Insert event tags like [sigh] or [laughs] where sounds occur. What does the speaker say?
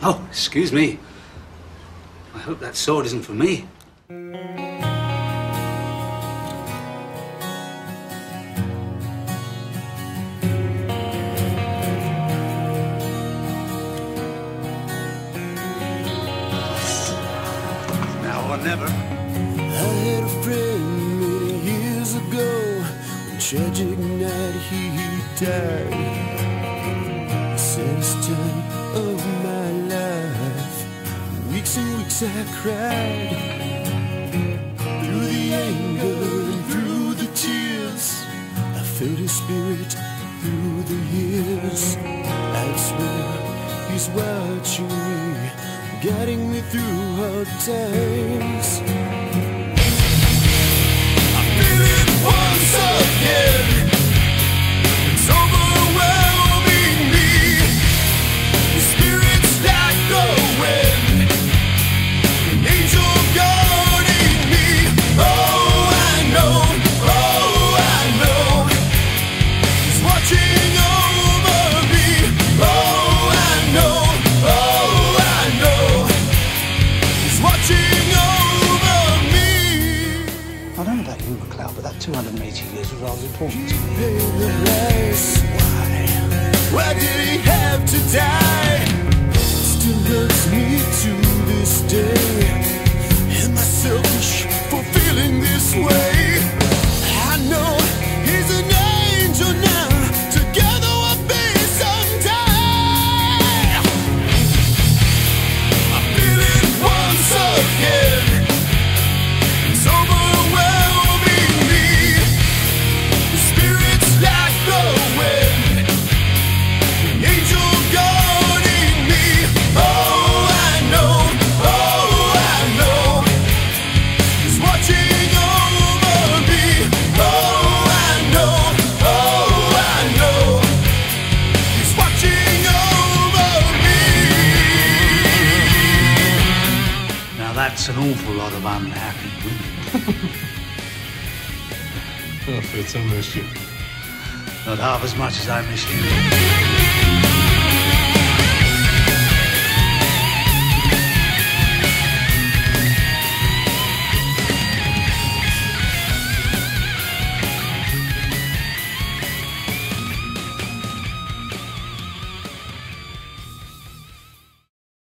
Oh, excuse me. I hope that sword isn't for me. Now or never. I had a friend many years ago. One tragic night he died. Cried. Through the anger and through the tears. I felt his spirit through the years. I swear he's watching me, guiding me through hard times. About you, MacLeod, but that 280 years was rather important to me. Why? Why did he have to die? Still hurts me to this an awful lot of unhappy women. [laughs] Oh, Fitz, I miss you. Not half as much as I miss you.